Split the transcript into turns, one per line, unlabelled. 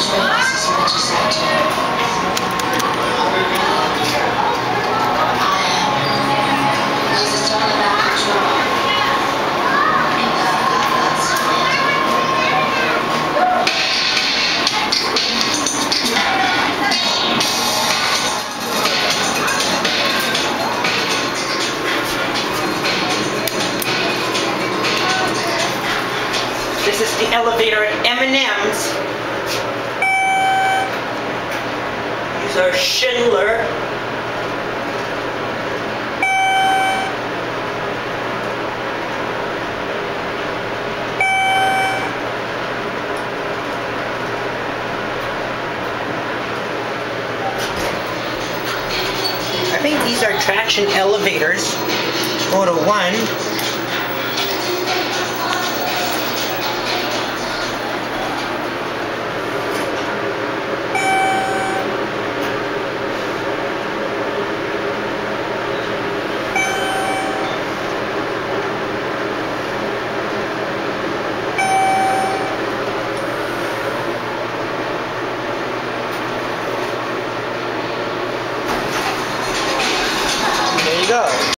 This is the elevator at M&M's Use are Schindler. I think these are traction elevators. Go to one, cuidado